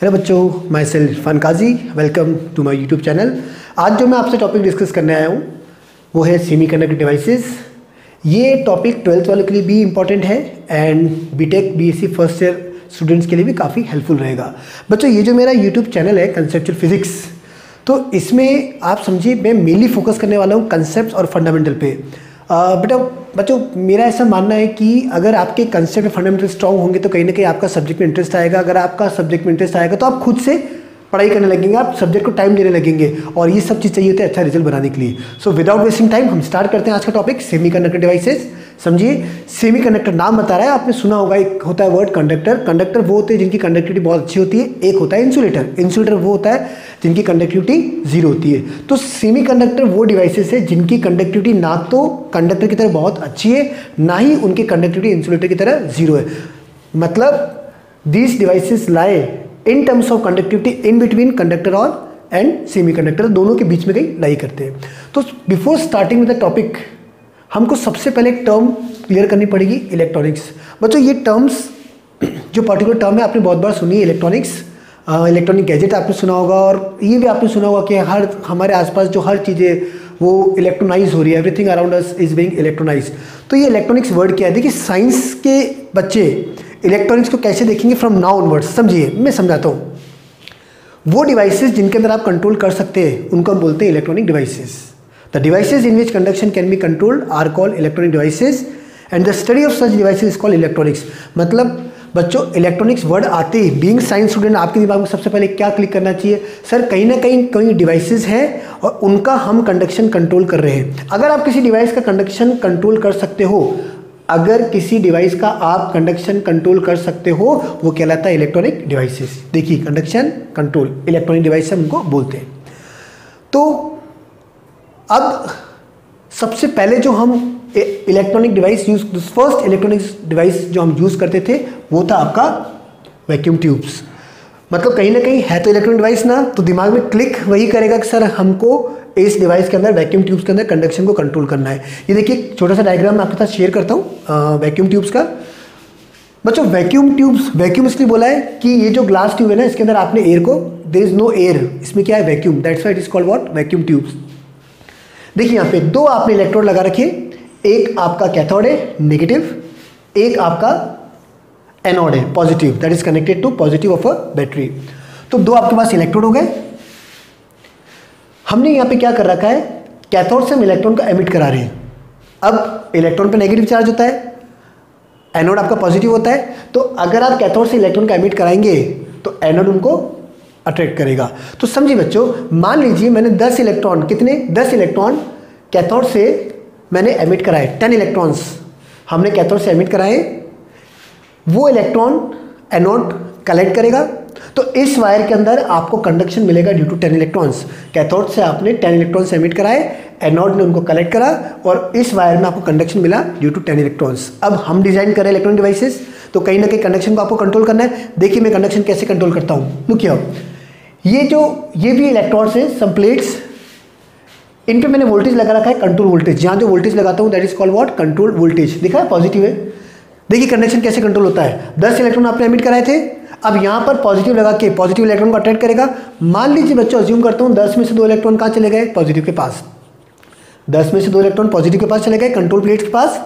Hello बच्चों myself फनकाजी welcome to my YouTube channel आज जो मैं आपसे टॉपिक डिस्कस करने आया हूँ, वो है सेमी कंडक्टर डिवाइसेस ये टॉपिक ट्वेल्थ वालों के लिए भी इंपॉर्टेंट है and BTech BSc first year students के लिए भी काफ़ी हेल्पफुल रहेगा। बच्चों, ये जो मेरा यूट्यूब चैनल है कंसेप्चुअल फिजिक्स तो इसमें आप समझिए, मैं मेनली फोकस करने वाला हूँ कंसेप्ट और फंडामेंटल पे। बेटा, बच्चों, मेरा ऐसा मानना है कि अगर आपके कंसेप्ट फंडामेंटल स्ट्रॉन्ग होंगे तो कहीं ना कहीं आपका सब्जेक्ट में इंटरेस्ट आएगा। अगर आपका सब्जेक्ट में इंटरेस्ट आएगा तो आप खुद से पढ़ाई करने लगेंगे, आप सब्जेक्ट को टाइम देने लगेंगे और ये सब चीज़ चाहिए होती है अच्छा रिज़ल्ट बनाने के लिए। सो विदाउट वेस्टिंग टाइम हम स्टार्ट करते हैं आज का टॉपिक सेमी कंडक्टर डिवाइसेस समझिए सेमी कंडक्टर नाम बता रहा है, आपने सुना होगा, एक होता है वर्ड कंडक्टर कंडक्टर वो होते हैं जिनकी कंडक्टिविटी बहुत अच्छी होती है, एक होता है इंसुलेटर इंसुलेटर वो होता है जिनकी कंडक्टिविटी ज़ीरो होती है। तो सेमी कंडक्टर वो डिवाइसेस है जिनकी कंडक्टिविटी ना तो कंडक्टर की तरह बहुत अच्छी है, ना ही उनकी कंडक्टिविटी इंसुलेटर की तरह ज़ीरो है। मतलब these devices lie in terms of conductivity in between conductor और एंड सेमी कंडक्टर दोनों के बीच में कहीं लाई करते हैं। तो before starting with the topic हमको सबसे पहले एक टर्म क्लियर करनी पड़ेगी इलेक्ट्रॉनिक्स बच्चों, ये टर्म्स जो पर्टिकुलर टर्म है, आपने बहुत बार सुनी है इलेक्ट्रॉनिक्स इलेक्ट्रॉनिक गैजेट आपने सुना होगा और ये भी आपने सुना होगा कि हर, हमारे आसपास जो हर चीज़ें, वो इलेक्ट्रोनाइज हो रही है. Everything around us is being electronised तो ये इलेक्ट्रॉनिक्स वर्ड क्या है? देखिए साइंस के बच्चे इलेक्ट्रॉनिक्स को कैसे देखेंगे फ्रॉम नाउ ऑनवर्ड्स समझिए, मैं समझाता हूँ. वो डिवाइसेस जिनके अंदर आप कंट्रोल कर सकते हैं, उनको हम बोलते हैं electronic devices The devices in which conduction can be controlled are called electronic devices, and the study of such devices is called electronics. मतलब बच्चों इलेक्ट्रॉनिक्स वर्ड आते ही बीइंग साइंस स्टूडेंट आपके दिमाग में सबसे पहले क्या क्लिक करना चाहिए? सर, कहीं ना कहीं कहीं डिवाइसेस हैं, और उनका हम कंडक्शन कंट्रोल कर रहे हैं। अगर आप किसी डिवाइस का कंडक्शन कंट्रोल कर सकते हो, अगर किसी डिवाइस का आप कंडक्शन कंट्रोल कर सकते हो, वो कहलाता है इलेक्ट्रॉनिक डिवाइसेस देखिए कंडक्शन कंट्रोल इलेक्ट्रॉनिक डिवाइस हम उनको बोलते हैं। तो अब सबसे पहले जो हम electronic device use first electronic device जो हम यूज़ करते थे, वो था आपका वैक्यूम ट्यूब्स मतलब कहीं ना कहीं है तो इलेक्ट्रॉनिक डिवाइस ना तो दिमाग में क्लिक वही करेगा कि सर हमको इस डिवाइस के अंदर वैक्यूम ट्यूब्स के अंदर कंडक्शन को कंट्रोल करना है. ये देखिए छोटा सा डायग्राम मैं आपके साथ शेयर करता हूँ वैक्यूम ट्यूब्स का. बच्चों वैक्यूम ट्यूब्स वैक्यूम इसलिए बोला है कि ये जो ग्लास ट्यूब है ना, इसके अंदर आपने एयर को देर इज़ नो एयर इसमें क्या है? Vacuum that's why it is called what vacuum tubes देखिए यहाँ पे दो आपने इलेक्ट्रोड लगा रखे एक आपका कैथोड है नेगेटिव एक आपका एनोड है positive that is connected to positive of a battery तो दो आपके पास इलेक्ट्रोड हो गए। हमने यहाँ पे क्या कर रखा है? कैथोड से हम इलेक्ट्रॉन को एमिट करा रहे हैं। अब इलेक्ट्रॉन पे नेगेटिव चार्ज होता है। एनोड आपका पॉजिटिव होता है। तो अगर आप कैथोड से इलेक्ट्रॉन का एमिट कराएँगे तो एनोड उनको अट्रैक्ट करेगा। तो समझिए बच्चों, मान लीजिए मैंने 10 इलेक्ट्रॉन कितने? 10 इलेक्ट्रॉन कैथोड से मैंने एमिट कराए 10 इलेक्ट्रॉन्स हमने कैथोड से एमिट कराए, वो इलेक्ट्रॉन एनोड कलेक्ट करेगा। तो इस वायर के अंदर आपको कंडक्शन मिलेगा due to ten electrons cathode से आपने टेन इलेक्ट्रॉन्स एमिट कराए एनोड ने उनको कलेक्ट करा और इस वायर में आपको कंडक्शन मिला ड्यू टू टेन इलेक्ट्रॉन्स अब हम डिज़ाइन करें इलेक्ट्रॉनिक डिवाइसेस तो कहीं ना कहीं कंडक्शन को आपको कंट्रोल करना है। देखिए मैं कंडक्शन कैसे कंट्रोल करता हूँ। लुक ये जो, ये भी इलेक्ट्रॉन्स है सम प्लेट्स इन पे मैंने वोल्टेज लगा रखा है कंट्रोल वोल्टेज जहाँ जो वोल्टेज लगाता हूँ that is called what control voltage दिखा है? पॉजिटिव है. देखिए कंडक्शन कैसे कंट्रोल होता है? दस इलेक्ट्रॉन आपने एमिट कराए थे. अब यहाँ पर पॉजिटिव लगा के पॉजिटिव इलेक्ट्रॉन को अट्रैक्ट करेगा. मान लीजिए बच्चों अज्यूम करता हूँ, दस में से दो इलेक्ट्रॉन कहाँ चले गए? पॉजिटिव के पास. दस में से दो इलेक्ट्रॉन पॉजिटिव के पास चले गए कंट्रोल प्लेट्स के पास.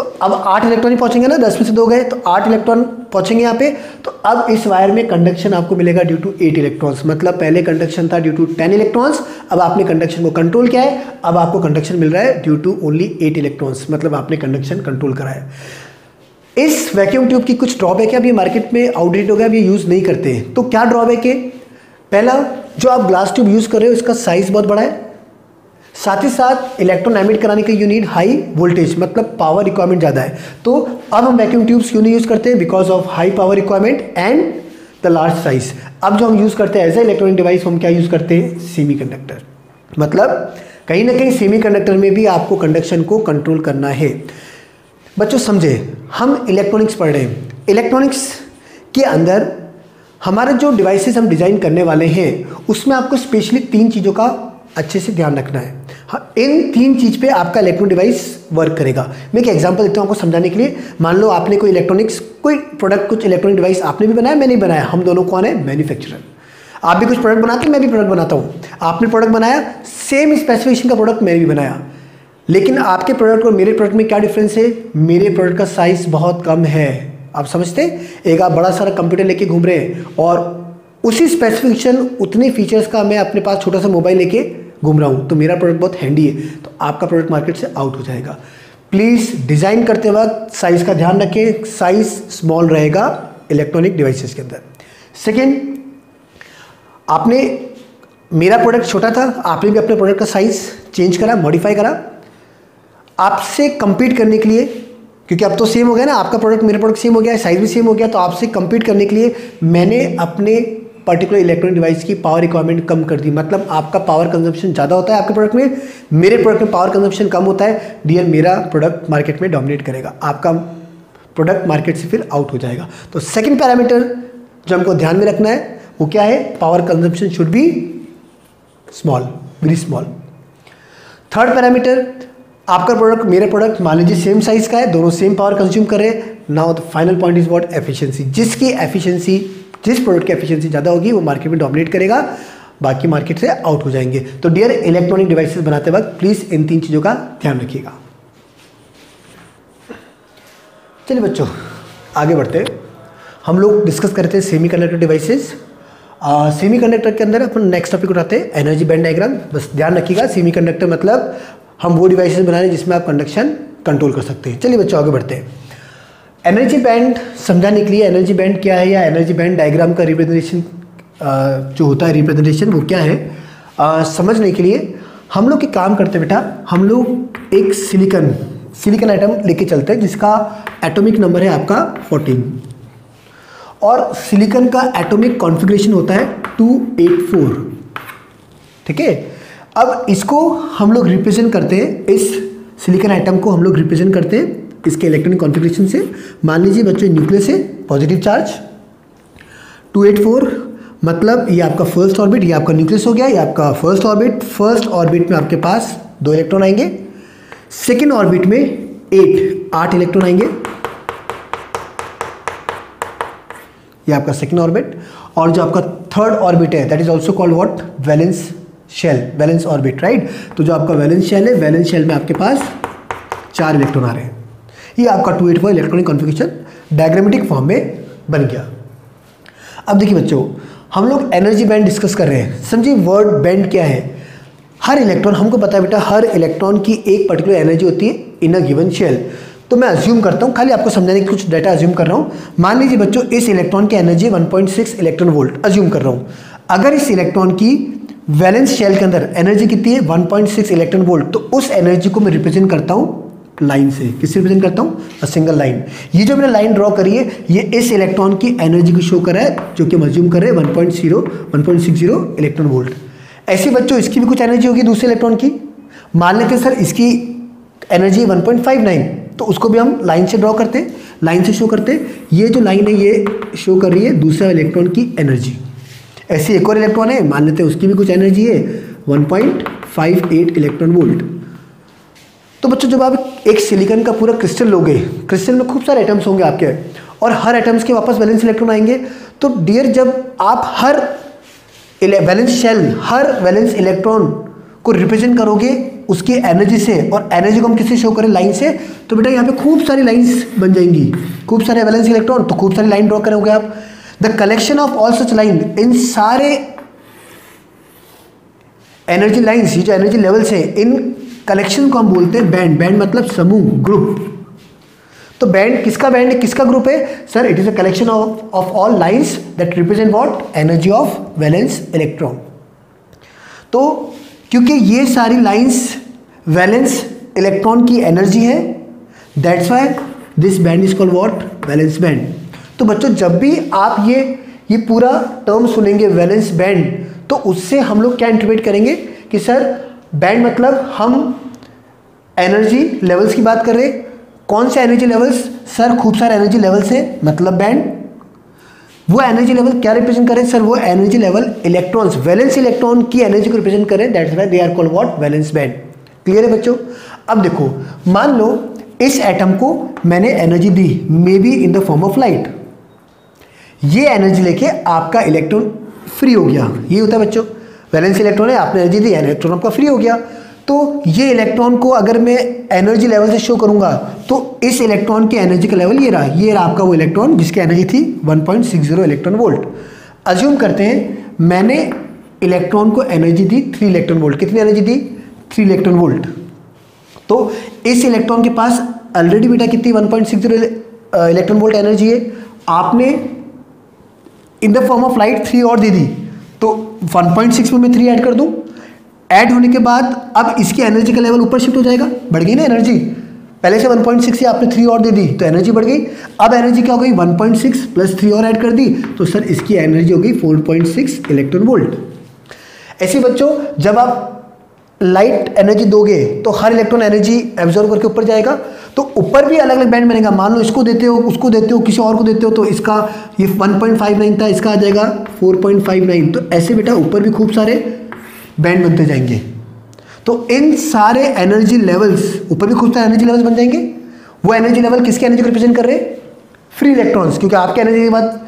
तो अब आठ इलेक्ट्रॉन ही पहुँचेंगे ना, दस में से दो गए तो आठ इलेक्ट्रॉन पहुँचेंगे यहाँ पे तो अब इस वायर में कंडक्शन आपको मिलेगा ड्यू टू एट इलेक्ट्रॉन्स मतलब पहले कंडक्शन था ड्यू टू टेन इलेक्ट्रॉन्स अब आपने कंडक्शन को कंट्रोल किया है, अब आपको कंडक्शन मिल रहा है due to only eight electrons मतलब आपने कंडक्शन कंट्रोल करा है। इस वैक्यूम ट्यूब की कुछ ड्रॉबैक है अभी मार्केट में आउटडेट हो गया अभी यूज़ नहीं करते। तो क्या ड्रॉबैक है? पहला, जो आप ग्लास ट्यूब यूज़ कर रहे हो, इसका साइज़ बहुत बड़ा है। साथ ही साथ इलेक्ट्रॉन एमिट कराने के यूनिट हाई वोल्टेज मतलब पावर रिक्वायरमेंट ज़्यादा है। तो अब हम वैक्यूम ट्यूब्स क्यों नहीं यूज़ करते? Because of high power requirement and the large size अब जो हम यूज़ करते हैं एज ए इलेक्ट्रॉनिक डिवाइस हम क्या यूज़ करते हैं? सेमी कंडक्टर मतलब कहीं ना कहीं सेमी कंडक्टर में भी आपको कंडक्शन को कंट्रोल करना है। बच्चों समझे? हम इलेक्ट्रॉनिक्स पढ़ रहे हैं। इलेक्ट्रॉनिक्स के अंदर हमारे जो डिवाइसेस हम डिज़ाइन करने वाले हैं उसमें आपको स्पेशली तीन चीज़ों का अच्छे से ध्यान रखना है हाँ, इन तीन चीज़ पे आपका इलेक्ट्रॉनिक डिवाइस वर्क करेगा। मैं एक एग्जांपल देता हूँ आपको समझाने के लिए। मान लो आपने कोई इलेक्ट्रॉनिक्स कोई प्रोडक्ट कुछ इलेक्ट्रॉनिक डिवाइस आपने भी बनाया, मैंने बनाया। हम दोनों कौन है? मैन्युफैक्चरर आप भी कुछ प्रोडक्ट बनाते हैं, मैं भी प्रोडक्ट बनाता हूँ। आपने प्रोडक्ट बनाया सेम स्पेसिफिकेशन का प्रोडक्ट मैंने भी बनाया। लेकिन आपके प्रोडक्ट और मेरे प्रोडक्ट में क्या डिफरेंस है? मेरे प्रोडक्ट का साइज़ बहुत कम है। आप समझते एक आप बड़ा सारा कंप्यूटर लेके घूम रहे हैं और उसी स्पेसिफिकेशन उतने फीचर्स का मैं अपने पास छोटा सा मोबाइल लेके घूम रहा हूँ तो मेरा प्रोडक्ट बहुत हैंडी है तो आपका प्रोडक्ट मार्केट से आउट हो जाएगा। प्लीज़ डिज़ाइन करते वक्त साइज़ का ध्यान रखें साइज़ स्मॉल रहेगा इलेक्ट्रॉनिक डिवाइसेस के अंदर। सेकेंड आपने मेरा प्रोडक्ट छोटा था, आपने भी अपने प्रोडक्ट का साइज़ चेंज करा मॉडिफाई करा। आपसे compete करने के लिए, क्योंकि अब तो सेम हो गया ना, आपका प्रोडक्ट मेरा प्रोडक्ट सेम हो गया साइज़ भी सेम हो गया तो आपसे compete करने के लिए मैंने अपने पर्टिकुलर इलेक्ट्रॉनिक डिवाइस की पावर रिक्वायरमेंट कम कर दी। मतलब आपका पावर कंजम्पशन ज़्यादा होता है आपके प्रोडक्ट में, मेरे प्रोडक्ट में पावर कंजम्पशन कम होता है डियर मेरा प्रोडक्ट मार्केट में डोमिनेट करेगा। आपका प्रोडक्ट मार्केट से फिर आउट हो जाएगा। तो सेकेंड पैरामीटर जो हमको ध्यान में रखना है, वो क्या है? Power consumption should be small very small third parameter आपका प्रोडक्ट मेरे प्रोडक्ट मान लीजिए सेम साइज़ का है, दोनों सेम पावर कंज्यूम कर रहे हैं। Now the final point is what efficiency जिसकी एफिशिएंसी जिस प्रोडक्ट की एफिशिएंसी ज़्यादा होगी, वो मार्केट में डोमिनेट करेगा, बाकी मार्केट से आउट हो जाएँगे। तो डियर इलेक्ट्रॉनिक डिवाइसेस बनाते वक्त प्लीज़ इन तीन चीज़ों का ध्यान रखिएगा। चलिए बच्चों, आगे बढ़ते हम लोग डिस्कस करते हैं semiconductor devices semiconductor के अंदर अपन नेक्स्ट टॉपिक उठाते हैं एनर्जी बैंड डायग्राम बस ध्यान रखिएगा सेमी कंडक्टर मतलब हम वो डिवाइसेस बना रहे हैं जिसमें आप कंडक्शन कंट्रोल कर सकते हैं। चलिए बच्चों, आगे बढ़ते हैं। एनर्जी बैंड समझाने के लिए एनर्जी बैंड क्या है या एनर्जी बैंड डायग्राम का रिप्रेजेंटेशन जो होता है रिप्रेजेंटेशन वो क्या है? आ, समझने के लिए हम लोग एक काम करते बेटा हम लोग एक सिलिकन सिलिकन आइटम लेके चलते हैं जिसका एटॉमिक नंबर है आपका 14 और सिलिकन का एटॉमिक कॉन्फ़िगरेशन होता है 284 ठीक है? अब इसको हम लोग रिप्रेजेंट करते हैं इस सिलिकन आइटम को हम लोग रिप्रेजेंट करते हैं इसके इलेक्ट्रॉनिक कॉन्फ़िगरेशन से। मान लीजिए बच्चों न्यूक्लियस है पॉजिटिव चार्ज 284 मतलब ये आपका फ़र्स्ट ऑर्बिट ये आपका न्यूक्लियस हो गया, ये आपका फ़र्स्ट ऑर्बिट फ़र्स्ट ऑर्बिट में आपके पास दो इलेक्ट्रॉन आएँगे। सेकेंड ऑर्बिट में एट आठ इलेक्ट्रॉन आएँगे। ये आपका सेकेंड ऑर्बिट और जो आपका थर्ड ऑर्बिट है that is also called what valence shell valence orbit right तो जो आपका वैलेंस शेल है वैलेंस शेल में आपके पास चार इलेक्ट्रॉन आ रहे हैं। ये आपका two eight four electronic configuration diagrammatic form में बन गया। अब देखिए बच्चों, हम लोग एनर्जी बैंड डिस्कस कर रहे हैं। समझिए वर्ड बैंड क्या है? हर इलेक्ट्रॉन हमको पता है बेटा, हर इलेक्ट्रॉन की एक पर्टिकुलर एनर्जी होती है इन अ गिवन शेल तो मैं अज्यूम करता हूँ, खाली आपको समझाने की कुछ डाटा अज्यूम कर रहा हूँ। मान लीजिए बच्चों, इस इलेक्ट्रॉन की एनर्जी 1.6 इलेक्ट्रॉन वोल्ट अज्यूम कर रहा हूँ। अगर इस इलेक्ट्रॉन की वैलेंस शेल के अंदर एनर्जी कितनी है? 1.6 इलेक्ट्रॉन वोल्ट तो उस एनर्जी को मैं रिप्रेजेंट करता हूँ लाइन से। किससे रिप्रेजेंट करता हूँ? अ सिंगल लाइन ये जो मैंने लाइन ड्रॉ करी है, ये इस इलेक्ट्रॉन की एनर्जी को शो कर रहा है, जो कि मज्यूम कर रहे हैं one point zero one point six zero electron volt ऐसे बच्चों, इसकी भी कुछ एनर्जी होगी दूसरे इलेक्ट्रॉन की? मान लेते हैं सर इसकी energy one point five nine तो उसको भी हम लाइन से ड्रॉ करते हैं। लाइन से शो करते हैं। ये जो लाइन है, ये शो कर रही है दूसरा इलेक्ट्रॉन की एनर्जी ऐसी एक और इलेक्ट्रॉन है, मान लेते हैं उसकी भी कुछ एनर्जी है 1.58 इलेक्ट्रॉन वोल्ट तो बच्चों, जब आप एक सिलिकन का पूरा क्रिस्टल लोगे क्रिस्टल में खूब सारे एटम्स होंगे आपके, और हर एटम्स के वापस वैलेंस इलेक्ट्रॉन आएँगे तो डियर जब आप हर वैलेंस शेल हर वैलेंस इलेक्ट्रॉन को रिप्रेजेंट करोगे उसकी एनर्जी से, और एनर्जी को हम किससे शो करें? लाइन से। तो बेटा, यहाँ पे खूब सारी लाइंस बन जाएँगी। खूब सारे वैलेंस इलेक्ट्रॉन तो खूब सारी लाइन ड्रॉ करोगे आप। The collection of all such line इन सारे एनर्जी लाइन्स ये जो एनर्जी लेवल्स हैं इन कलेक्शन को हम बोलते हैं बैंड बैंड मतलब समूह ग्रुप तो बैंड किसका बैंड है? किसका ग्रुप है? Sir it is a collection of of all lines that represent what energy of valence electron तो क्योंकि ये सारी लाइंस वैलेंस इलेक्ट्रॉन की एनर्जी है that's why this band is called what valence band तो बच्चों, जब भी आप ये ये पूरा टर्म सुनेंगे वैलेंस बैंड तो उससे हम लोग क्या इंटरप्रेट करेंगे कि सर बैंड मतलब हम एनर्जी लेवल्स की बात कर रहे कौन से एनर्जी लेवल्स सर, खूब सारे एनर्जी लेवल्स है मतलब बैंड वो एनर्जी लेवल क्या रिप्रेजेंट करें? सर, वो energy level electrons valence electron की एनर्जी को रिप्रेजेंट करें। That's why they are called what valence band clear है बच्चों? अब देखो, मान लो इस एटम को मैंने energy the may be in the form of light ये एनर्जी लेके आपका इलेक्ट्रॉन फ्री हो गया। ये होता है बच्चों। वैलेंस इलेक्ट्रॉन है, आपने एनर्जी दी है इलेक्ट्रॉन आपका फ्री हो गया। तो ये इलेक्ट्रॉन को अगर मैं एनर्जी लेवल से शो करूँगा तो इस इलेक्ट्रॉन की एनर्जी का लेवल ये रहा। ये रहा आपका वो इलेक्ट्रॉन, जिसकी एनर्जी थी 1.60 इलेक्ट्रॉन वोल्ट अज्यूम करते हैं, मैंने इलेक्ट्रॉन को एनर्जी दी थ्री इलेक्ट्रॉन वोल्ट कितनी एनर्जी दी? थ्री इलेक्ट्रॉन वोल्ट तो इस इलेक्ट्रॉन के पास ऑलरेडी बेटा कितनी? 1.60 इलेक्ट्रॉन वोल्ट एनर्जी है। आपने in the form of light three और दे दी। तो 1.6 में मैं थ्री ऐड कर दूँ। ऐड होने के बाद अब इसकी एनर्जी का लेवल ऊपर शिफ्ट हो जाएगा। बढ़ गई ना एनर्जी पहले से 1.6 से आपने थ्री और दे दी तो एनर्जी बढ़ गई। अब एनर्जी क्या हो गई? 1.6 प्लस थ्री और ऐड कर दी तो सर इसकी एनर्जी हो गई 4.6 इलेक्ट्रॉन वोल्ट ऐसे बच्चों, जब आप लाइट एनर्जी दोगे तो हर इलेक्ट्रॉन एनर्जी एब्जॉर्व करके ऊपर जाएगा। तो ऊपर भी अलग अलग बैंड बनेगा। मान लो इसको देते हो, उसको देते हो, किसी और को देते हो तो इसका ये 1.59 था, इसका आ जाएगा 4.59 तो ऐसे बेटा ऊपर भी खूब सारे बैंड बनते जाएँगे। तो इन सारे एनर्जी लेवल्स ऊपर भी खूब सारे एनर्जी लेवल्स बन जाएँगे। वो एनर्जी लेवल किसकी एनर्जी को रिप्रेजेंट कर रहे फ्री इलेक्ट्रॉन्स क्योंकि आपकी एनर्जी के बाद,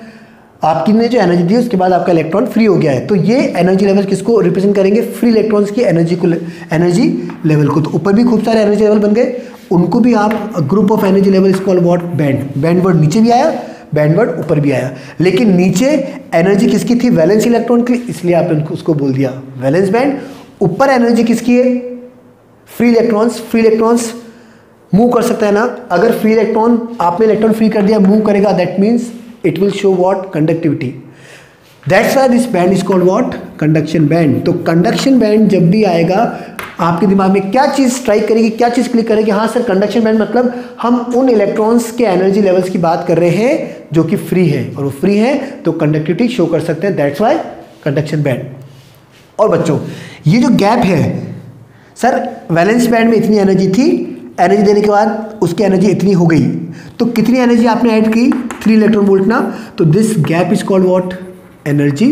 आपकी ने जो एनर्जी दी, उसके बाद आपका इलेक्ट्रॉन फ्री हो गया है। तो ये एनर्जी लेवल किसको रिप्रेजेंट करेंगे? फ्री इलेक्ट्रॉन्स की एनर्जी को एनर्जी लेवल को। तो ऊपर भी खूब सारे एनर्जी लेवल बन गए। उनको भी आप ग्रुप ऑफ़ एनर्जी लेवल इसको वॉट बैंड बैंड वर्ड नीचे भी आया बैंड वर्ड ऊपर भी आया। लेकिन नीचे एनर्जी किसकी थी? वैलेंस इलेक्ट्रॉन की, इसलिए आपने उसको बोल दिया। वैलेंस बैंड ऊपर एनर्जी किसकी है? Free electrons free electrons move कर सकता है ना? अगर फ्री इलेक्ट्रॉन आपने इलेक्ट्रॉन फ्री कर दिया मूव करेगा that means it will show what conductivity. That's why this band is called what conduction band तो कंडक्शन बैंड जब भी आएगा, आपके दिमाग में क्या चीज़ स्ट्राइक करेगी, क्या चीज़ क्लिक करेगी? हाँ सर कंडक्शन बैंड मतलब हम उन इलेक्ट्रॉन्स के एनर्जी लेवल्स की बात कर रहे हैं जो कि फ्री है। और वो फ्री है तो कंडक्टिविटी शो कर सकते हैं। दैट्स वाई कंडक्शन बैंड और बच्चों, ये जो गैप है सर वैलेंस बैंड में इतनी एनर्जी थी एनर्जी देने के बाद उसकी एनर्जी इतनी हो गई। तो कितनी एनर्जी आपने ऐड की? थ्री इलेक्ट्रॉन वोल्ट ना? तो this gap is called what energy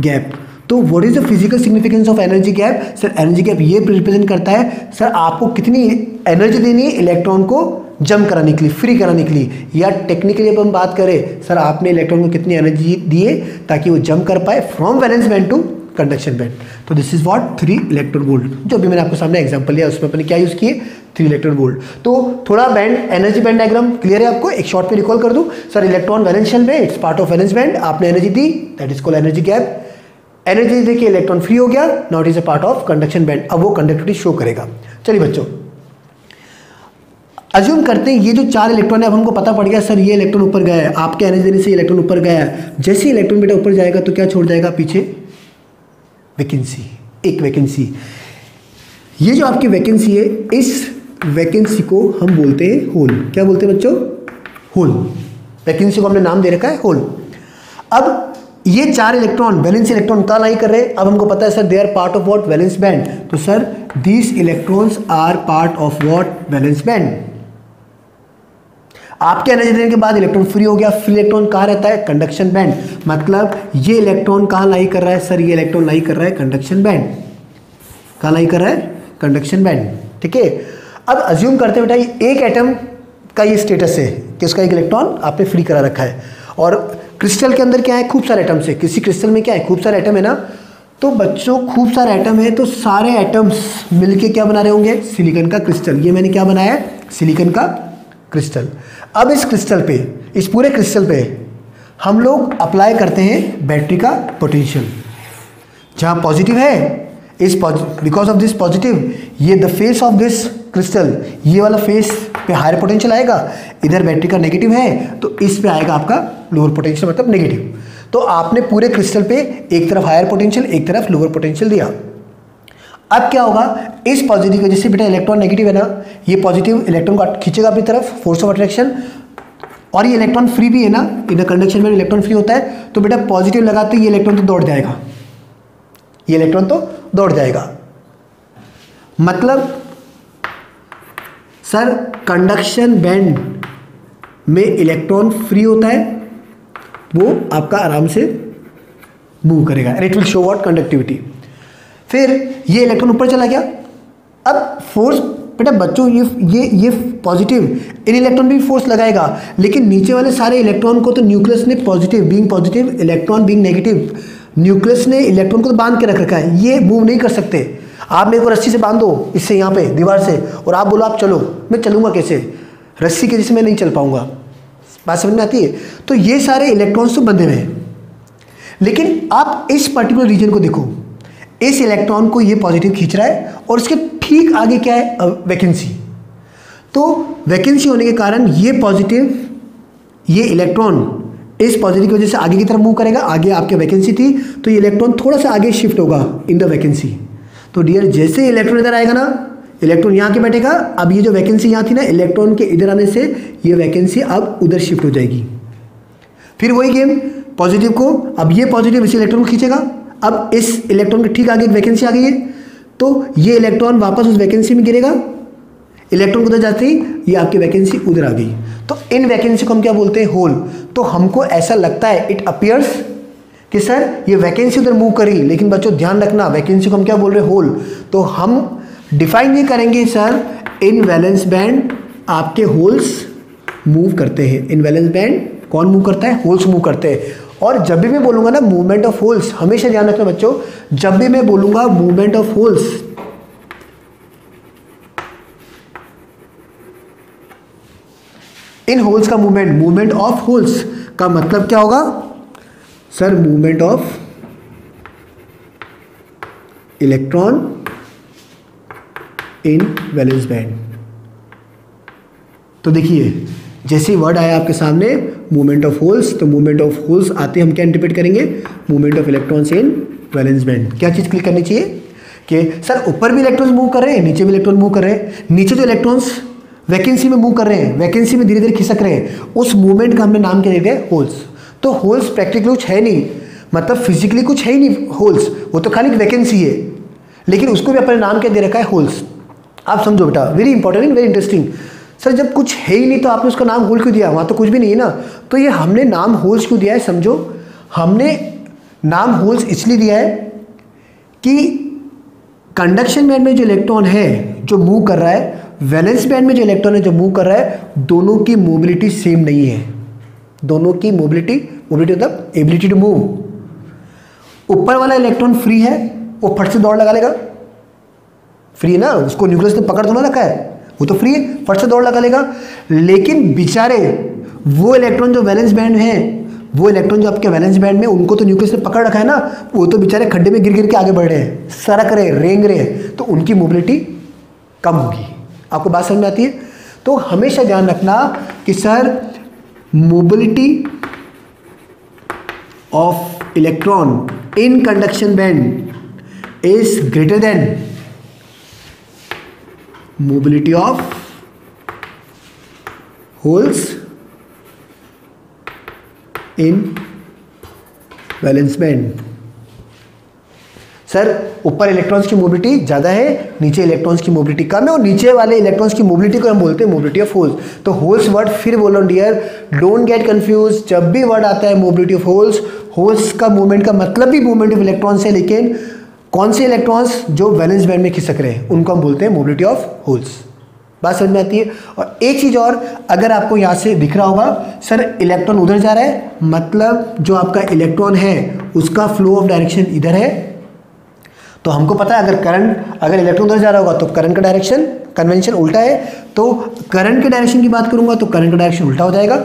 gap तो what is the physical significance of energy gap sir energy gap ये रिप्रेजेंट करता है सर आपको कितनी एनर्जी देनी है इलेक्ट्रॉन को जम कराने के लिए फ्री कराने के लिए. या टेक्निकली अब हम बात करें सर आपने इलेक्ट्रॉन को कितनी एनर्जी दिए ताकि वो जम कर पाए from valence band to conduction band तो this is what three electron volt जो भी मैंने आपको सामने एग्जांपल लिया उसमें अपने क्या यूज़ किए? थ्री इलेक्ट्रॉन वोल्ट तो थोड़ा band energy band diagram clear है आपको? एक शॉर्ट में रिकॉल कर दूँ। सर इलेक्ट्रॉन वैलेंशियल में it's part of valence band आपने energy the that is call energy gap energy देखिए इलेक्ट्रॉन फ्री हो गया not is a part of conduction band अब वो कंडक्टिविटी शो करेगा। चलिए बच्चों अज्यूम करते हैं, ये जो चार इलेक्ट्रॉन है, अब हमको पता पड़ गया सर ये इलेक्ट्रॉन ऊपर गया है। आपके एनर्जी से इलेक्ट्रॉन ऊपर गया है। जैसे इलेक्ट्रॉन बेटा ऊपर जाएगा तो क्या छोड़ जाएगा? पीछे। वैकेंसी एक वैकेंसी ये जो आपकी वैकेंसी है, इस वैकेंसी को हम बोलते हैं होल क्या बोलते हैं बच्चों? होल वैकेंसी को हमने नाम दे रखा है होल अब ये चार इलेक्ट्रॉन वैलेंस इलेक्ट्रॉन कहाँ लाई कर रहे अब हमको पता है sir they are part of what valence band तो sir these electrons are part of what valence band आपके एनर्जी देने के बाद इलेक्ट्रॉन फ्री हो गया फ्री इलेक्ट्रॉन कहाँ रहता है? कंडक्शन बैंड मतलब ये इलेक्ट्रॉन कहाँ लाई कर रहा है सर ये इलेक्ट्रॉन लाई कर रहा है कंडक्शन बैंड कहाँ लाई कर रहा है? कंडक्शन बैंड ठीक है? अब अज्यूम करते बेटा एक एटम का ये स्टेटस है कि उसका एक इलेक्ट्रॉन आपने फ्री करा रखा है। और क्रिस्टल के अंदर क्या है? खूब सारे एटम्स है। किसी क्रिस्टल में क्या है? खूब सारे एटम है ना? तो बच्चों, खूब सारे एटम है तो सारे एटम्स मिलके क्या बना रहे होंगे? सिलिकन का क्रिस्टल ये मैंने क्या बनाया? है सिलिकन का क्रिस्टल अब इस क्रिस्टल पे, इस पूरे क्रिस्टल पे हम लोग अप्लाई करते हैं बैटरी का पोटेंशियल जहाँ पॉजिटिव है, इस बिकॉज़ ऑफ़ दिस पॉजिटिव ये the face of this crystal ये वाला फेस पे हायर पोटेंशियल आएगा। इधर बैटरी का नेगेटिव है तो इस पे आएगा आपका लोअर पोटेंशियल मतलब नेगेटिव तो आपने पूरे क्रिस्टल पे एक तरफ़ हायर पोटेंशियल एक तरफ़ लोअर पोटेंशियल दिया। अब क्या होगा? इस पॉजिटिव की वजह से बेटा इलेक्ट्रॉन नेगेटिव है ना, ये पॉजिटिव इलेक्ट्रॉन को खींचेगा अपनी तरफ़ फोर्स ऑफ़ अट्रैक्शन और ये इलेक्ट्रॉन फ्री भी है ना इन कंडक्शन में इलेक्ट्रॉन फ्री होता है तो बेटा पॉजिटिव लगाते ये इलेक्ट्रॉन तो दौड़ जाएगा। ये इलेक्ट्रॉन तो दौड़ जाएगा। मतलब सर कंडक्शन बैंड में इलेक्ट्रॉन फ्री होता है, वो आपका आराम से मूव करेगा। It will show what conductivity फिर ये इलेक्ट्रॉन ऊपर चला गया। अब फोर्स बेटा बच्चों, ये ये ये पॉजिटिव इन इलेक्ट्रॉन भी फोर्स लगाएगा, लेकिन नीचे वाले सारे इलेक्ट्रॉन को तो न्यूक्लियस ने positive being positive electron being negative nucleus ने इलेक्ट्रॉन को तो बाँध के रख रखा है, ये मूव नहीं कर सकते। आप मेरे को रस्सी से बाँध दो इससे यहाँ पे, दीवार से, और आप बोलो, आप चलो, मैं चलूँगा कैसे? रस्सी के जैसे मैं नहीं चल पाऊँगा। बात समझ में आती है? तो ये सारे इलेक्ट्रॉन्स तो बंधे हुए हैं। लेकिन आप इस पर्टिकुलर रीजन को देखो। इस इलेक्ट्रॉन को ये पॉजिटिव खींच रहा है और इसके ठीक आगे क्या है? वैकेंसी। तो वैकेंसी होने के कारण ये पॉजिटिव, ये इलेक्ट्रॉन इस पॉजिटिव की वजह से आगे की तरफ़ मूव करेगा। आगे आपके वैकेंसी थी तो ये इलेक्ट्रॉन थोड़ा सा आगे शिफ्ट होगा इन द वैकेंसी। तो डियर, जैसे इलेक्ट्रॉन इधर आएगा ना, इलेक्ट्रॉन यहाँ के बैठेगा। अब ये जो वैकेंसी यहाँ थी ना, इलेक्ट्रॉन के इधर आने से ये वैकेंसी अब उधर शिफ्ट हो जाएगी। फिर वही गेम, पॉजिटिव को, अब ये पॉजिटिव इस इलेक्ट्रॉन को खींचेगा। अब इस इलेक्ट्रॉन के ठीक आगे एक वैकेंसी आ गई है। तो ये इलेक्ट्रॉन वापस उस वैकेंसी में गिरेगा। इलेक्ट्रॉन उधर जाते ही ये आपकी वैकेंसी उधर आ गई। तो इन वैकेंसी को हम क्या बोलते हैं? होल तो हमको ऐसा लगता है इट अपियर्स कि सर, ये वैकेंसी उधर मूव करी लेकिन बच्चों, ध्यान रखना वैकेंसी को हम क्या बोल रहे हैं? होल तो हम डिफाइन ये करेंगे, सर, इन वैलेंस बैंड आपके होल्स मूव करते हैं। इन वैलेंस बैंड कौन मूव करता है? होल्स मूव करते हैं। और जब भी मैं बोलूँगा ना मूवमेंट ऑफ़ होल्स हमेशा ध्यान रखना बच्चों, जब भी मैं बोलूँगा movement of holes in holes का मूवमेंट मूवमेंट ऑफ़ होल्स का मतलब क्या होगा? Sir movement of electron in valence band तो देखिए जैसे ही वर्ड आया आपके सामने मूवमेंट ऑफ़ होल्स तो मूवमेंट ऑफ़ होल्स आते हम क्या इंटरप्रेट करेंगे? Movement of electrons in valence band क्या चीज़ क्लिक करनी चाहिए? कि सर, ऊपर भी इलेक्ट्रॉन्स मूव कर रहे हैं, नीचे भी इलेक्ट्रॉन मूव कर रहे हैं। नीचे जो इलेक्ट्रॉन्स वैकेंसी में मूव कर रहे हैं वैकेंसी में धीरे धीरे खिसक रहे हैं, उस मूवमेंट का हमने नाम क्या दे दिया? होल्स तो होल्स प्रैक्टिकली कुछ है नहीं। मतलब फिजिकली कुछ है ही नहीं होल्स वो तो खाली वैकेंसी है। लेकिन उसको भी अपने नाम क्या दे रखा है? होल्स आप समझो बेटा। Very important and very interesting sir, जब कुछ है ही नहीं तो आपने उसका नाम होल क्यों दिया? वहाँ तो कुछ भी नहीं है ना। तो ये हमने नाम होल्स क्यों दिया है, समझो? हमने नाम होल्स इसलिए दिया है कि कंडक्शन बैंड में जो इलेक्ट्रॉन है, जो मूव कर रहा है, वैलेंस बैंड में जो इलेक्ट्रॉन है, जो मूव कर रहा है, दोनों की मोबिलिटी सेम नहीं है। दोनों की मोबिलिटी मोबिलिटी मतलब एबिलिटी टू मूव। ऊपर वाला इलेक्ट्रॉन फ्री है, वो फट से दौड़ लगा लेगा। फ्री है ना? उसको न्यूक्लियस ने पकड़ तो ना रखा है। वो तो फ्री है, फट से दौड़ लगा लेगा। लेकिन बेचारे, वो इलेक्ट्रॉन जो वैलेंस बैंड है, वो इलेक्ट्रॉन जो आपके वैलेंस बैंड में, उनको तो न्यूक्लियस ने पकड़ रखा है ना, वो तो बेचारे खड्डे में गिर गिर के आगे बढ़ रहे हैं, सरक रहे रेंग रहे तो उनकी मोबिलिटी कम होगी। आपको बात समझ में आती है? तो हमेशा ध्यान रखना कि sir mobility of electron in conduction band is greater than of holes in valence band sir ऊपर इलेक्ट्रॉन्स की मोबिलिटी ज़्यादा है नीचे इलेक्ट्रॉन्स की मोबिलिटी कम है और नीचे वाले इलेक्ट्रॉन्स की मोबिलिटी को हम बोलते हैं मोबिलिटी ऑफ़ होल्स तो होल्स वर्ड फिर बोलो डियर डोंट गेट कंफ्यूज जब भी वर्ड आता है मोबिलिटी ऑफ़ होल्स होल्स का मूवमेंट का मतलब भी मूवमेंट ऑफ़ इलेक्ट्रॉन्स है लेकिन कौन से इलेक्ट्रॉन्स जो वैलेंस बैंड में खिसक रहे हैं, उनको हम बोलते हैं मोबिलिटी ऑफ़ होल्स बात समझ में आती है? और एक चीज़ और, अगर आपको यहाँ से दिख रहा होगा, सर इलेक्ट्रॉन उधर जा रहा है मतलब जो आपका इलेक्ट्रॉन है, उसका फ्लो ऑफ़ डायरेक्शन इधर है। तो हमको पता है, अगर करंट अगर इलेक्ट्रॉन उधर जा रहा होगा तो करंट का डायरेक्शन कन्वेंशन उल्टा है। तो करंट के डायरेक्शन की बात करूँगा तो करंट का डायरेक्शन उल्टा हो जाएगा।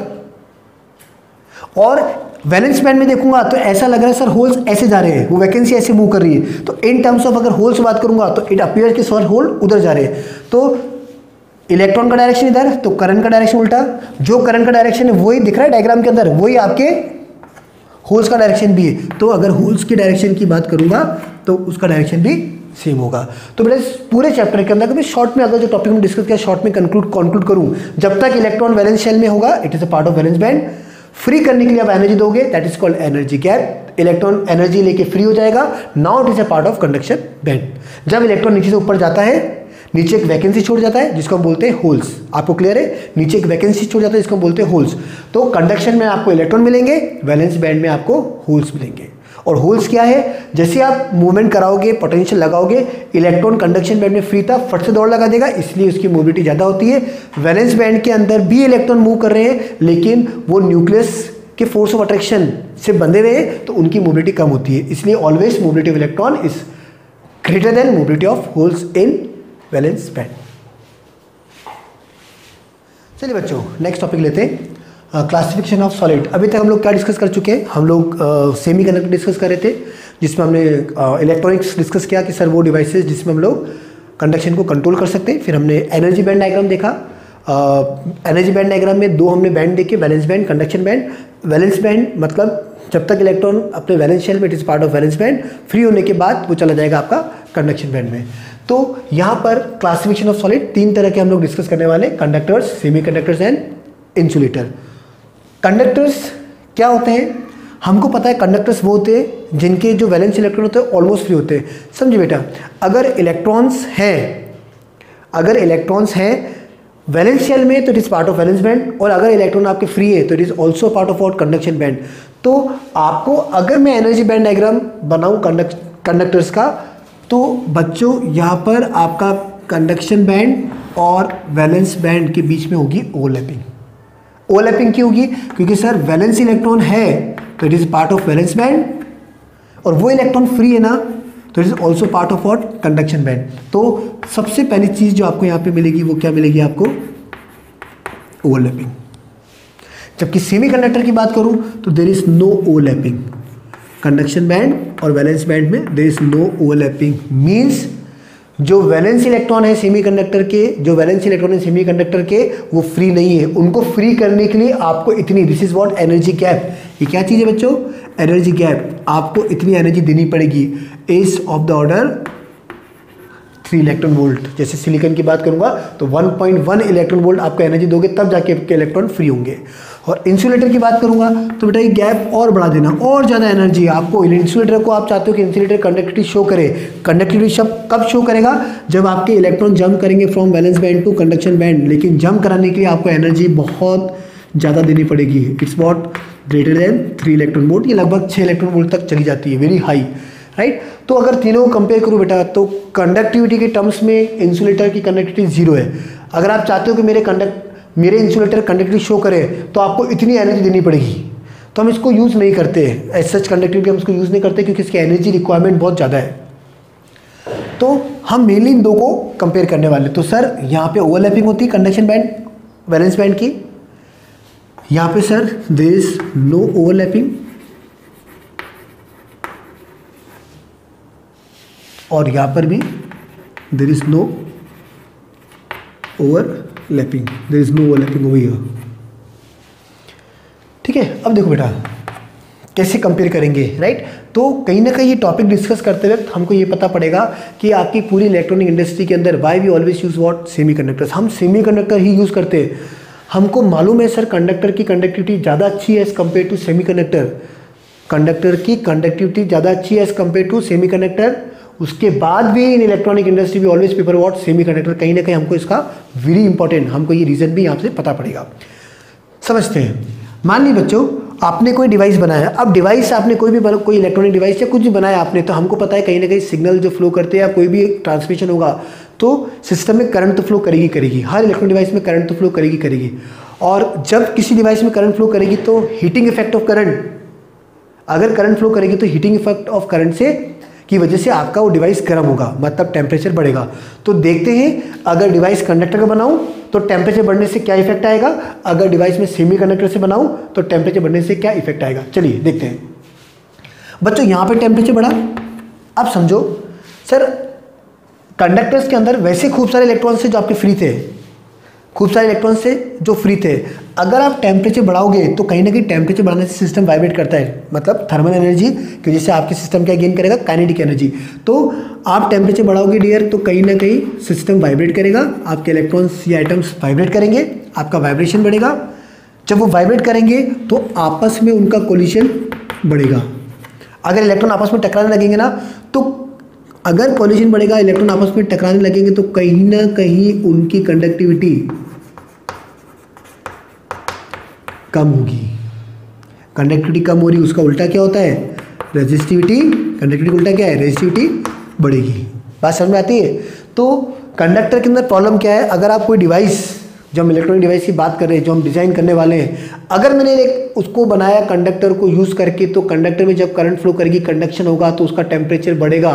और वैलेंस बैंड में देखूँगा तो ऐसा लग रहा है, सर होल्स ऐसे जा रहे हैं, वो वैकेंसी ऐसे मूव कर रही है। तो इन टर्म्स ऑफ़ अगर होल्स बात करूँगा तो इट अपियर कि सर होल उधर जा रहे हैं। तो इलेक्ट्रॉन का डायरेक्शन इधर तो करंट का डायरेक्शन उल्टा। जो करंट का डायरेक्शन है, वही दिख रहा है डायग्राम के अंदर, वही आपके होल्स का डायरेक्शन भी है। तो अगर होल्स की डायरेक्शन की बात करूँगा तो उसका डायरेक्शन भी सेम होगा। तो बेटा पूरे चैप्टर के अंदर कभी शॉर्ट में अगर जो टॉपिक में डिस्कस किया शॉर्ट में कंक्लूड कंक्लूड करूँ, जब तक इलेक्ट्रॉन वैलेंस शेल में होगा it is a part of valence band free करने के लिए आप एनर्जी दोगे that is called energy gap electron energy लेके फ्री हो जाएगा. Now it is a part of conduction band जब इलेक्ट्रॉन नीचे से ऊपर जाता है, नीचे एक वैकेंसी छोड़ जाता है, जिसको हम बोलते हैं होल्स आपको क्लियर है? नीचे एक वैकेंसी छोड़ जाता है, जिसको हम बोलते हैं होल्स तो कंडक्शन में आपको इलेक्ट्रॉन मिलेंगे वैलेंस बैंड में आपको होल्स मिलेंगे. और होल्स क्या है? जैसे आप मूवमेंट कराओगे पोटेंशियल लगाओगे इलेक्ट्रॉन कंडक्शन बैंड में फ्री था, फट से दौड़ लगा देगा, इसलिए उसकी मोबिलिटी ज़्यादा होती है। वैलेंस बैंड के अंदर भी इलेक्ट्रॉन मूव कर रहे हैं, लेकिन वो न्यूक्लियस के फोर्स ऑफ़ अट्रैक्शन से बंधे रहे तो उनकी मोबिलिटी कम होती है। इसलिए always mobility of electron is greater than mobility of holes in valence band चलिए बच्चों नेक्स्ट टॉपिक लेते हैं। क्लासिफिकेशन ऑफ़ सॉलिड अभी तक हम लोग क्या डिस्कस कर चुके हैं? हम लोग सेमी कंडक्टर डिस्कस कर रहे थे, जिसमें हमने इलेक्ट्रॉनिक्स डिस्कस किया कि सर वो डिवाइसेस जिसमें हम लोग कंडक्शन को कंट्रोल कर सकते हैं। फिर हमने एनर्जी बैंड डायग्राम देखा। एनर्जी बैंड डायग्राम में दो हमने बैंड देखे valence band conduction band valence band मतलब जब तक इलेक्ट्रॉन अपने वैलेंस शेल में it is part of valence band free होने के बाद वो चला जाएगा आपका कंडक्शन बैंड में। तो यहाँ पर क्लासिफिकेशन ऑफ़ सॉलिड तीन तरह के हम लोग डिस्कस करने वाले conductors semiconductors and insulator conductors क्या होते हैं? हमको पता है कंडक्टर्स वो होते हैं जिनके जो वैलेंस इलेक्ट्रॉन होते हैं ऑलमोस्ट फ्री होते हैं। समझे बेटा? अगर इलेक्ट्रॉन्स हैं, अगर इलेक्ट्रॉन्स हैं वैलेंस शेल में तो it is part of valence band और अगर इलेक्ट्रॉन आपके फ्री है तो it is also part of out conduction band तो आपको अगर मैं एनर्जी बैंड डायग्राम बनाऊँ कंडक्ट कंडक्टर्स का तो बच्चों, यहाँ पर आपका कंडक्शन बैंड और वैलेंस बैंड के बीच में होगी ओवरलैपिंग ओवरलैपिंग क्यों होगी, क्योंकि सर वैलेंस इलेक्ट्रॉन है तो it is part of valence band और वो इलेक्ट्रॉन फ्री है ना तो it is also part of what conduction band तो सबसे पहली चीज़ जो आपको यहाँ पे मिलेगी, वो क्या मिलेगी आपको? ओवरलैपिंग जबकि सेमी कंडक्टर की बात करूँ तो there is no overlapping conduction band और वैलेंस बैंड में there is no overlapping means जो वैलेंस इलेक्ट्रॉन है सेमीकंडक्टर के, जो वैलेंस इलेक्ट्रॉन है सेमीकंडक्टर के, वो फ्री नहीं है। उनको फ्री करने के लिए आपको इतनी this is what energy gap ये क्या चीज़ है बच्चों? एनर्जी गैप आपको इतनी एनर्जी देनी पड़ेगी। Is of the order three electron volt जैसे सिलिकन की बात करूँगा तो 1.1 इलेक्ट्रॉन वोल्ट आपको एनर्जी दोगे, तब जाके आपके इलेक्ट्रॉन फ्री होंगे। और इंसुलेटर की बात करूँगा तो बेटा ये गैप और बढ़ा देना, और ज़्यादा एनर्जी आपको। इंसुलेटर को आप चाहते हो कि इंसुलेटर कंडक्टिविटी शो करे कंडक्टिविटी शब कब शो करेगा? जब आपके इलेक्ट्रॉन जंप करेंगे from valence band to conduction band लेकिन जंप कराने के लिए आपको एनर्जी बहुत ज़्यादा देनी पड़ेगी। It's what greater than three electron volt ये लगभग छः इलेक्ट्रॉन वोल्ट तक चली जाती है वेरी हाई राइट तो अगर तीनों को कंपेयर करूँ बेटा तो कंडक्टिविटी के टर्म्स में इंसुलेटर की कंडक्टिविटी ज़ीरो है। अगर आप चाहते हो कि मेरे कंडक्ट मेरे इंसुलेटर कंडक्टिविटी शो करे तो आपको इतनी एनर्जी देनी पड़ेगी। तो हम इसको यूज़ नहीं करते। एज सच कंडक्टिविटी हम इसको यूज़ नहीं करते क्योंकि इसकी एनर्जी रिक्वायरमेंट बहुत ज़्यादा है। तो हम मेनली इन दो को कंपेयर करने वाले तो सर यहाँ पे ओवरलैपिंग होती है कंडक्शन बैंड वैलेंस बैंड की। यहाँ पे sir there is no overlapping और यहाँ पर भी there is no overlapping. There is no overlapping over here ठीक है? अब देखो बेटा, कैसे कंपेयर करेंगे राइट तो कहीं ना कहीं ये टॉपिक डिस्कस करते वक्त हमको ये पता पड़ेगा कि आपकी पूरी इलेक्ट्रॉनिक इंडस्ट्री के अंदर why we always use what semiconductors हम सेमी कंडक्टर ही यूज़ करते हैं। हमको मालूम है सर कंडक्टर की कंडक्टिविटी ज़्यादा अच्छी है as compare to semiconductor conductor की कंडक्टिविटी ज़्यादा अच्छी है as compare to semiconductor उसके बाद भी इन इलेक्ट्रॉनिक इंडस्ट्री भी always prefer what semiconductor कहीं ना कहीं हमको इसका वेरी इंपॉर्टेंट हमको ये रीज़न भी यहाँ से पता पड़ेगा। समझते हैं। मान ली बच्चों, आपने कोई डिवाइस बनाया, अब डिवाइस आपने कोई भी कोई इलेक्ट्रॉनिक डिवाइस या कुछ भी बनाया आपने तो हमको पता है कहीं ना कहीं सिग्नल जो फ्लो करते हैं या कोई भी ट्रांसमिशन होगा तो सिस्टम में करंट तो फ्लो करेगी करेगी। हर इलेक्ट्रॉनिक डिवाइस में करंट तो फ्लो करेगी करेगी। और जब किसी डिवाइस में करंट फ्लो करेगी तो हीटिंग इफ़ेक्ट ऑफ़ करंट अगर करंट फ्लो करेगी तो हीटिंग इफ़ेक्ट ऑफ़ करंट से की वजह से आपका वो डिवाइस गर्म होगा मतलब टेम्परेचर बढ़ेगा। तो देखते हैं, अगर डिवाइस कंडक्टर का बनाऊँ तो टेम्परेचर बढ़ने से क्या इफ़ेक्ट आएगा? अगर डिवाइस में सेमी कंडक्टर से बनाऊँ तो टेम्परेचर बढ़ने से क्या इफ़ेक्ट आएगा? चलिए, देखते हैं। बच्चों, यहाँ पर टेम्परेचर बढ़ा। अब समझो, सर कंडक्टर्स के अंदर वैसे खूब सारे इलेक्ट्रॉन्स थे जो आपके फ्री थे। खूब सारे इलेक्ट्रॉन से जो फ्री थे। अगर आप टेम्परेचर बढ़ाओगे तो कहीं ना कहीं टेम्परेचर बढ़ाने से सिस्टम वाइब्रेट करता है। मतलब थर्मल एनर्जी की वजह से आपके सिस्टम क्या गेन करेगा? काइनेटिक एनर्जी तो आप टेम्परेचर बढ़ाओगे डियर तो कहीं ना कहीं सिस्टम वाइब्रेट करेगा। आपके इलेक्ट्रॉन्स या आइटम्स वाइब्रेट करेंगे, आपका वाइब्रेशन बढ़ेगा। जब वो वाइब्रेट करेंगे तो आपस में उनका कोलिशन बढ़ेगा। अगर इलेक्ट्रॉन आपस में टकराने लगेंगे ना तो अगर पॉल्यूशन बढ़ेगा इलेक्ट्रॉन आपस में टकराने लगेंगे तो कहीं ना कहीं उनकी कंडक्टिविटी कम होगी। कंडक्टिविटी कम हो रही, उसका उल्टा क्या होता है? रेजिस्टिविटी कंडक्टिविटी उल्टा क्या है? रेजिस्टिविटी बढ़ेगी। बात समझ में आती है? तो कंडक्टर के अंदर प्रॉब्लम क्या है? अगर आप कोई डिवाइस जो हम इलेक्ट्रॉनिक डिवाइस की बात कर रहे हैं, जो हम डिज़ाइन करने वाले हैं, अगर मैंने एक उसको बनाया कंडक्टर को यूज़ करके तो कंडक्टर में जब करंट फ्लो करेगी कंडक्शन होगा तो उसका टेम्परेचर बढ़ेगा।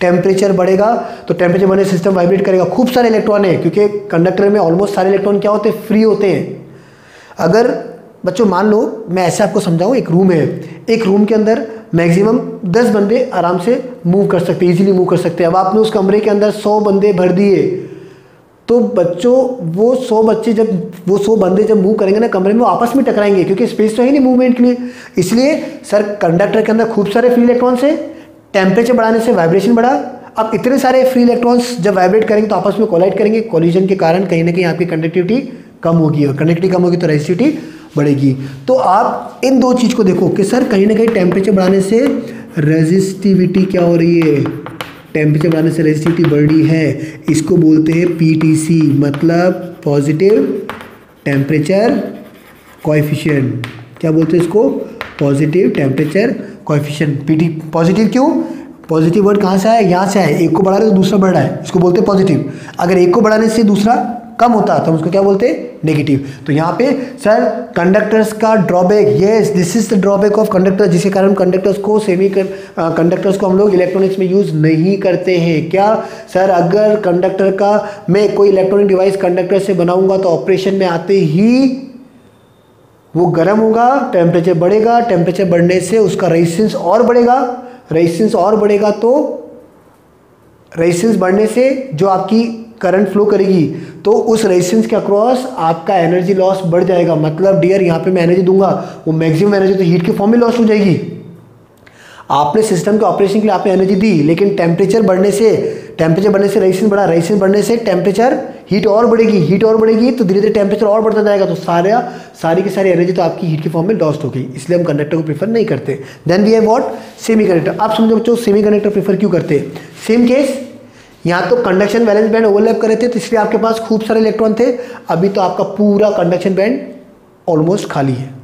टेम्परेचर बढ़ेगा तो टेम्परेचर बढ़ने सिस्टम वाइब्रेट करेगा। खूब सारे इलेक्ट्रॉन है, क्योंकि कंडक्टर में ऑलमोस्ट सारे इलेक्ट्रॉन क्या होते हैं? फ्री होते हैं। अगर बच्चों, मान लो, मैं ऐसे आपको समझाऊँ, एक रूम है। एक रूम के अंदर मैक्सिमम दस बंदे आराम से मूव कर सकते इजीली मूव कर सकते हैं। अब आपने उस कमरे के अंदर सौ बंदे भर दिए तो बच्चों, वो सौ बच्चे जब, वो सौ बंदे जब मूव करेंगे ना कमरे में आपस में टकराएँगे, क्योंकि स्पेस तो है नहीं मूवमेंट के लिए। इसलिए सर कंडक्टर के अंदर खूब सारे फ्री इलेक्ट्रॉन्स है टेम्परेचर बढ़ाने से वाइब्रेशन बढ़ा। अब इतने सारे फ्री इलेक्ट्रॉन्स जब वाइब्रेट करेंगे तो आपस में कोलाइड करेंगे। कॉलिजन के कारण कहीं ना कहीं आपकी कंडक्टिविटी कम होगी और कंडक्टिविटी कम होगी तो रेजिस्टिविटी बढ़ेगी। तो आप इन दो चीज़ को देखो कि सर कहीं ना कहीं टेम्परेचर बढ़ाने से रेजिस्टिविटी क्या हो रही है? टेम्परेचर बढ़ाने से रेजिस्टिविटी बढ़ रही है। इसको बोलते हैं पीटीसी मतलब पॉजिटिव टेम्परेचर कोएफिशिएंट क्या बोलते हैं इसको? Positive temperature coefficient PT positive क्यों? पॉजिटिव वर्ड कहाँ से आया? यहाँ से आया। एक को बढ़ा रहे तो दूसरा बढ़ रहा है। इसको बोलते हैं पॉजिटिव अगर एक को बढ़ाने से दूसरा कम होता है तो हम उसको क्या बोलते हैं? नेगेटिव तो यहाँ पे सर कंडक्टर्स का drawback yes this is the drawback of conductor जिसके कारण कंडक्टर्स को सेमी कंडक्टर्स को हम लोग इलेक्ट्रॉनिक्स में यूज़ नहीं करते हैं। क्या सर अगर कंडक्टर का, मैं कोई इलेक्ट्रॉनिक डिवाइस कंडक्टर से बनाऊँगा तो ऑपरेशन में आते ही वो गर्म होगा टेम्परेचर बढ़ेगा टेम्परेचर बढ़ने से उसका रेजिस्टेंस और बढ़ेगा। रेजिस्टेंस और बढ़ेगा तो रेजिस्टेंस बढ़ने से जो आपकी करंट फ्लो करेगी तो उस रेजिस्टेंस के अक्रॉस आपका एनर्जी लॉस बढ़ जाएगा। मतलब डियर यहाँ पे मैं एनर्जी दूँगा। वो मैक्सिमम एनर्जी तो हीट के फॉर्म में लॉस हो जाएगी। आपने सिस्टम के ऑपरेशन के लिए आपने एनर्जी दी, लेकिन टेम्परेचर बढ़ने से टेम्परेचर बढ़ने से रेजिस्टेंस बढ़ा। रेजिस्टेंस बढ़ने से टेम्परेचर हीट और बढ़ेगी। हीट और बढ़ेगी तो धीरे धीरे टेम्परेचर और बढ़ता जाएगा। तो सारा, सारी की सारी एनर्जी तो आपकी हीट के फॉर्म में लॉस्ट हो गई। इसलिए हम कंडक्टर को प्रीफर नहीं करते। Then we have what semiconductor आप समझो बच्चों सेमी कंडक्टर प्रीफर क्यों करते? सेम केस यहाँ तो कंडक्शन वैलेंस बैंड ओवरलैप कर रहे थे तो इसलिए आपके पास खूब सारे इलेक्ट्रॉन थे। अभी तो आपका पूरा कंडक्शन बैंड ऑलमोस्ट खाली है।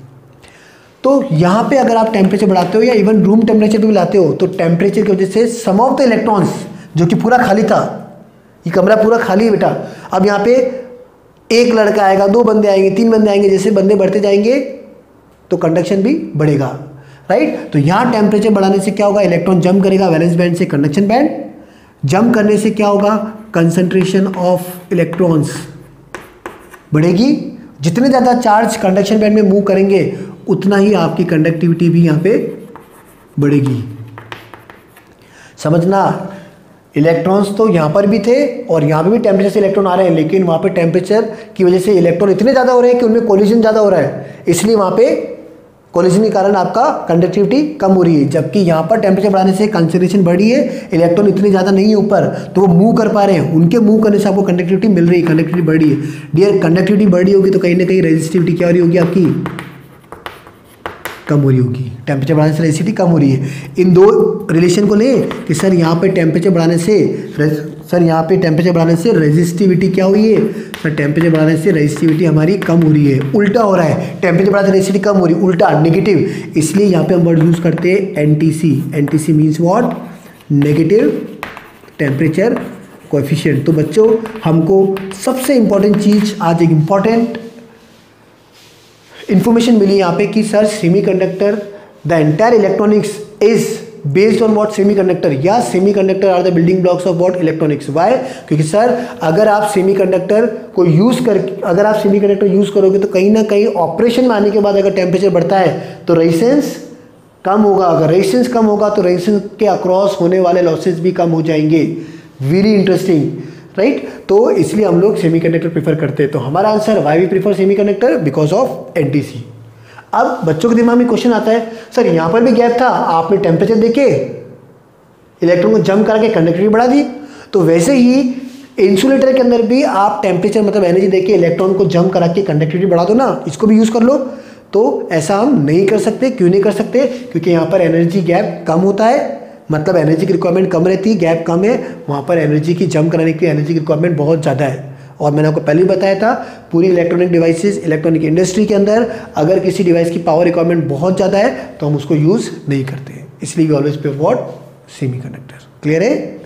तो यहाँ पे अगर आप टेम्परेचर बढ़ाते हो या इवन रूम टेम्परेचर भी लाते हो तो टेम्परेचर की वजह से सम ऑफ़ द इलेक्ट्रॉन्स जो कि पूरा खाली था, ये कमरा पूरा खाली है बेटा। अब यहाँ पे एक लड़का आएगा, दो बंदे आएँगे, तीन बंदे आएँगे, जैसे बंदे बढ़ते जाएँगे तो कंडक्शन भी बढ़ेगा राइट तो यहाँ टेम्परेचर बढ़ाने से क्या होगा? इलेक्ट्रॉन जंप करेगा वैलेंस बैंड से कंडक्शन बैंड जंप करने से क्या होगा? कंसंट्रेशन ऑफ़ इलेक्ट्रॉन्स बढ़ेगी। जितने ज़्यादा चार्ज कंडक्शन बैंड में मूव करेंगे, उतना ही आपकी कंडक्टिविटी भी यहाँ पे बढ़ेगी। समझना इलेक्ट्रॉन्स तो यहाँ पर भी थे और यहाँ पे भी टेम्परेचर से इलेक्ट्रॉन आ रहे हैं, लेकिन वहाँ पे टेम्परेचर की वजह से इलेक्ट्रॉन इतने ज़्यादा हो रहे हैं कि उनमें कोलिजन ज़्यादा हो रहा है। इसलिए वहाँ पे कोलिजन के कारण आपका कंडक्टिविटी कम हो रही है, जबकि यहाँ पर टेम्परेचर बढ़ाने से कंसनट्रेशन बढ़ी है इलेक्ट्रॉन इतने ज़्यादा नहीं है ऊपर तो वो मूव कर पा रहे हैं, उनके मूव करने से आपको कंडक्टिविटी मिल रही है कंडक्टिविटी बढ़ी है। डियर कंडक्टिविटी बढ़ी होगी तो कहीं ना कहीं रेजिस्टिविटी क्या हो रही होगी आपकी? कम हो रही होगी। टेम्परेचर बढ़ाने से रेजिस्टिविटी कम हो रही है। इन दो रिलेशन को ले कि सर यहाँ पर टेम्परेचर बढ़ाने से सर यहाँ पे टेम्परेचर बढ़ाने से रेजिस्टिविटी क्या हुई है? सर टेम्परेचर बढ़ाने से रेजिस्टिविटी हमारी कम हो रही है। उल्टा हो रहा है। टेम्परेचर बढ़ाने से रेजिस्टिविटी कम हो रही है। उल्टा नेगेटिव इसलिए यहाँ पे हम वर्ड यूज़ करते हैं N T C N T C means what negative temperature coefficient तो बच्चों, हमको सबसे इंपॉर्टेंट चीज़, आज एक इंपॉर्टेंट इंफॉर्मेशन मिली यहाँ पे कि sir semiconductor the entire electronics is based on what semiconductor या semiconductor are the building blocks of what electronics why क्योंकि सर अगर आप सेमी कंडक्टर को यूज़ कर, अगर आप सेमी कंडक्टर यूज़ करोगे तो कहीं ना कहीं ऑपरेशन में आने के बाद अगर टेम्परेचर बढ़ता है तो रेजिस्टेंस कम होगा। अगर रेजिस्टेंस कम होगा तो रेजिस्टेंस के अक्रॉस होने वाले लॉसेज भी कम हो जाएँगे। वेरी इंटरेस्टिंग राइट तो इसलिए हम लोग सेमीकंडक्टर प्रीफर करते हैं। तो हमारा answer why we prefer semiconductor because of NTC अब बच्चों के दिमाग में क्वेश्चन आता है, सर, यहाँ पर भी गैप था आपने टेम्परेचर देखे इलेक्ट्रॉन को जम करके कंडक्टिविटी बढ़ा दी। तो वैसे ही इंसुलेटर के अंदर भी आप टेम्परेचर मतलब एनर्जी देके इलेक्ट्रॉन को जम करा के कंडक्टिविटी बढ़ा दो ना, इसको भी यूज़ कर लो। तो ऐसा हम नहीं कर सकते, क्यों नहीं कर सकते? क्योंकि यहाँ पर एनर्जी गैप कम होता है मतलब एनर्जी की रिक्वायरमेंट कम रहती है गैप कम है, वहाँ पर एनर्जी की जम कराने के लिए एनर्जी की रिक्वायरमेंट बहुत ज़्यादा है। और मैंने आपको पहले भी बताया था, पूरी इलेक्ट्रॉनिक डिवाइसेस इलेक्ट्रॉनिक इंडस्ट्री के अंदर, अगर किसी डिवाइस की पावर रिक्वायरमेंट बहुत ज़्यादा है तो हम उसको यूज़ नहीं करते इसलिए वी ऑलवेज पे वॉट सेमी क्लियर है?